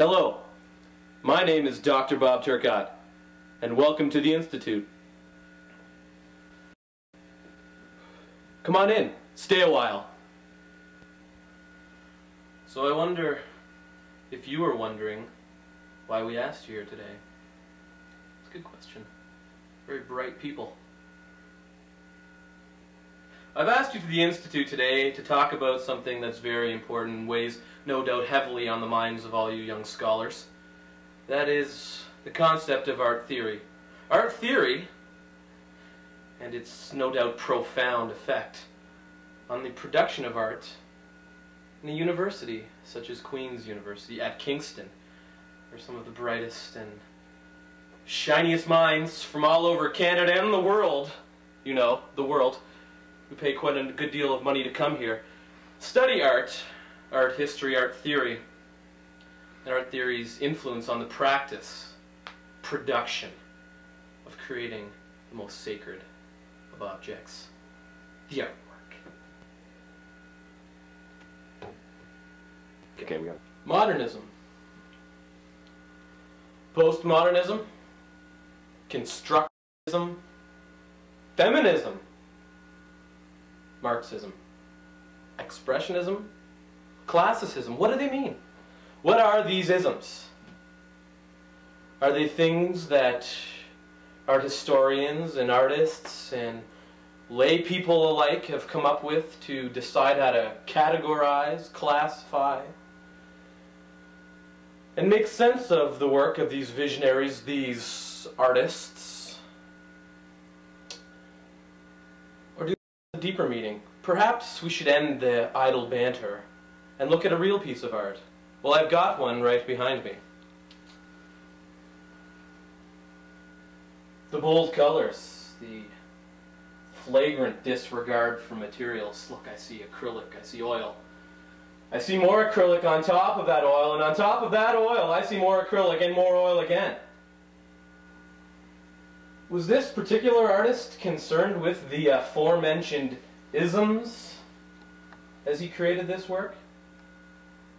Hello, my name is Dr. Bob Turcott, and welcome to the Institute. Come on in, stay a while. So I wonder if you were wondering why we asked you here today. It's a good question. Very bright people. I've asked you to the Institute today to talk about something that's very important weighs no doubt heavily on the minds of all you young scholars. That is the concept of art theory. Art theory and its no doubt profound effect on the production of art in a university such as Queen's University at Kingston, where some of the brightest and shiniest minds from all over Canada and the world, you know, the world, who pay quite a good deal of money to come here, study art, art history, art theory, and art theory's influence on the practice, production of creating the most sacred of objects, the artwork. Okay, we got it. Modernism. Postmodernism. Constructivism. Feminism. Marxism. Expressionism. Classicism. What do they mean? What are these isms? Are they things that art historians and artists and lay people alike have come up with to decide how to categorize, classify, and make sense of the work of these visionaries, these artists? Or do a deeper meaning? Perhaps we should end the idle banter and look at a real piece of art. Well, I've got one right behind me. The bold colors, the flagrant disregard for materials. Look, I see acrylic, I see oil. I see more acrylic on top of that oil, and on top of that oil, I see more acrylic and more oil again. Was this particular artist concerned with the aforementioned isms as he created this work?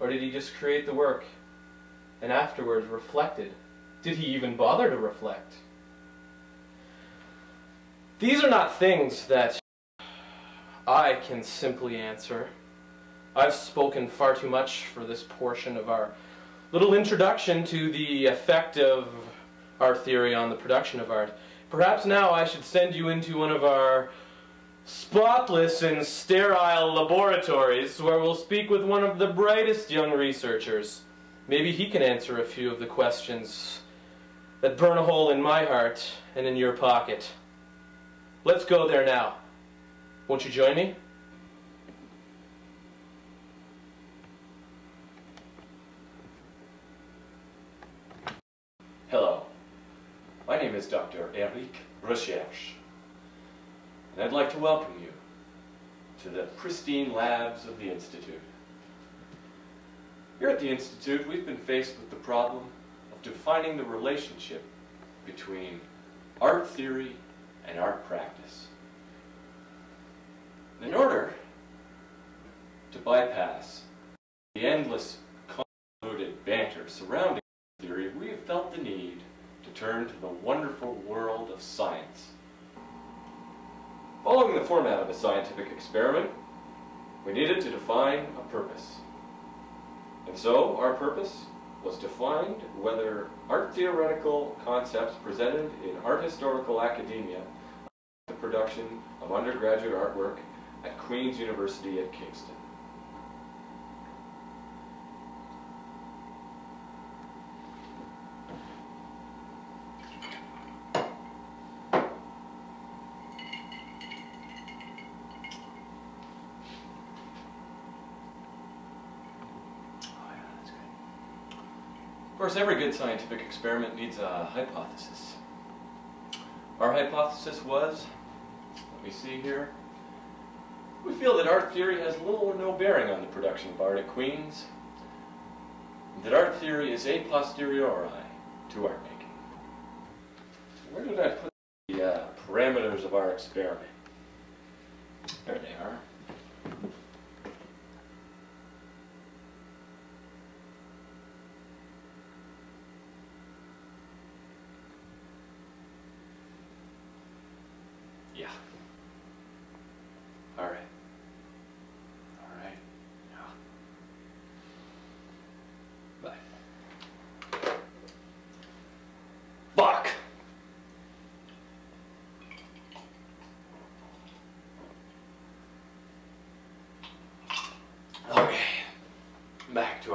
Or did he just create the work and afterwards reflected? Did he even bother to reflect? These are not things that I can simply answer. I've spoken far too much for this portion of our little introduction to the effect of art theory on the production of art. Perhaps now I should send you into one of our spotless and sterile laboratories where we'll speak with one of the brightest young researchers. Maybe he can answer a few of the questions that burn a hole in my heart and in your pocket. Let's go there now. Won't you join me? Hello. My name is Dr. Eric Recherche. And I'd like to welcome you to the pristine labs of the Institute. Here at the Institute, we've been faced with the problem of defining the relationship between art theory and art practice. In order to bypass the endless convoluted banter surrounding theory, we have felt the need to turn to the wonderful world of science. Following the format of a scientific experiment, we needed to define a purpose. And so, our purpose was to find whether art theoretical concepts presented in art historical academia the production of undergraduate artwork at Queen's University at Kingston. Of course, every good scientific experiment needs a hypothesis. Our hypothesis was, let me see here, we feel that art theory has little or no bearing on the production of art at Queen's, that art theory is a posteriori to art making. Where did I put the uh, parameters of our experiment? There they are.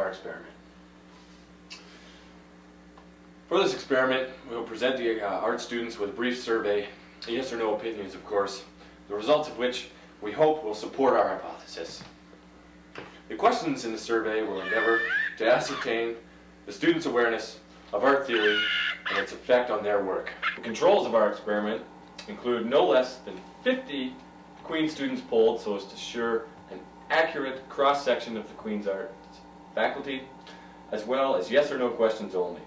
Our experiment. For this experiment, we will present the uh, art students with a brief survey, yes or no opinions, of course, the results of which we hope will support our hypothesis. The questions in the survey will endeavor to ascertain the students' awareness of art theory and its effect on their work. The controls of our experiment include no less than 50 Queen students polled so as to assure an accurate cross-section of the Queen's art faculty, as well as yes or no questions only.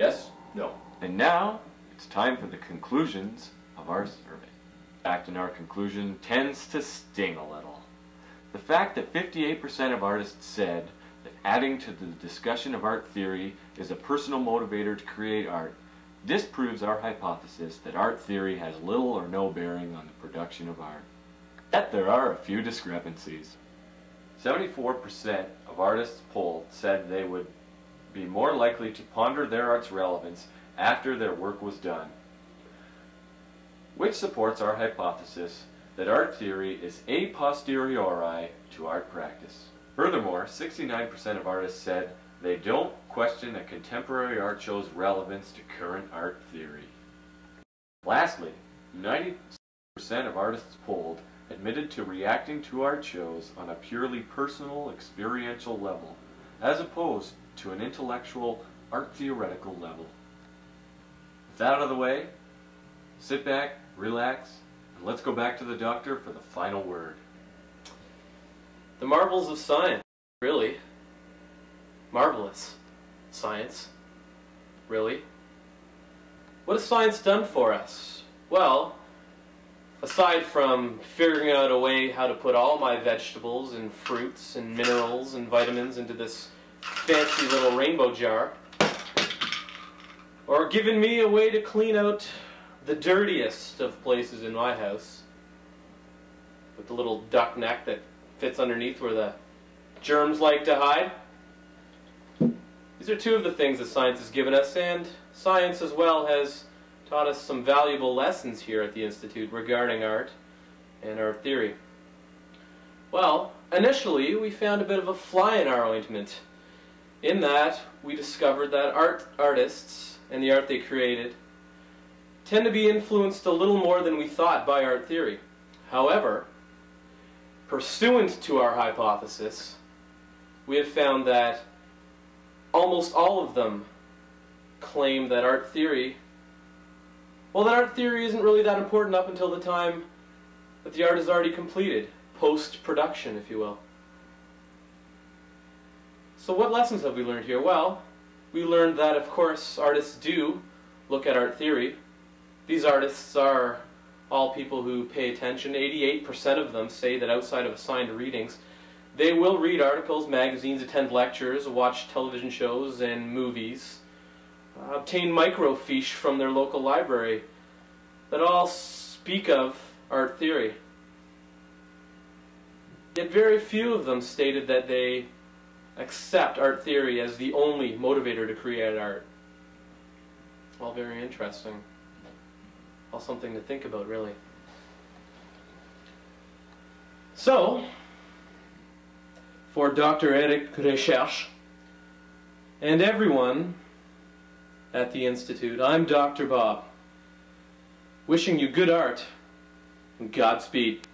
Yes? No. And now, it's time for the conclusions of our survey. Fact in our conclusion tends to sting a little. The fact that 58% of artists said that adding to the discussion of art theory is a personal motivator to create art disproves our hypothesis that art theory has little or no bearing on the production of art. Yet there are a few discrepancies. 74% of artists polled said they would be more likely to ponder their art's relevance after their work was done, which supports our hypothesis that art theory is a posteriori to art practice. Furthermore, 69% of artists said they don't question a contemporary art show's relevance to current art theory. Lastly, 90% of artists polled admitted to reacting to art shows on a purely personal, experiential level, as opposed to an intellectual, art theoretical level. With that out of the way, sit back, relax, and let's go back to the doctor for the final word. The marvels of science, really. Marvelous. Science. Really. What has science done for us? Well, aside from figuring out a way how to put all my vegetables and fruits and minerals and vitamins into this fancy little rainbow jar, or giving me a way to clean out the dirtiest of places in my house with the little duck neck that fits underneath where the germs like to hide. These are two of the things that science has given us, and science as well has taught us some valuable lessons here at the Institute regarding art and art theory. Well, initially we found a bit of a fly in our ointment. In that, we discovered that art artists and the art they created tend to be influenced a little more than we thought by art theory. However, pursuant to our hypothesis, we have found that almost all of them claim that art theory well, that art theory isn't really that important up until the time that the art is already completed, post-production, if you will. So what lessons have we learned here? Well, we learned that, of course, artists do look at art theory. These artists are all people who pay attention. 88% of them say that outside of assigned readings, they will read articles, magazines, attend lectures, watch television shows and movies, Uh, obtain microfiche from their local library that all speak of art theory. Yet very few of them stated that they accept art theory as the only motivator to create art. All very interesting. All something to think about, really. So, for Dr. Eric Recherche and everyone at the Institute. I'm Dr. Bob, wishing you good art and Godspeed.